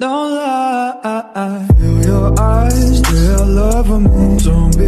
Don't lie. Feel your eyes, they're love me. Don't be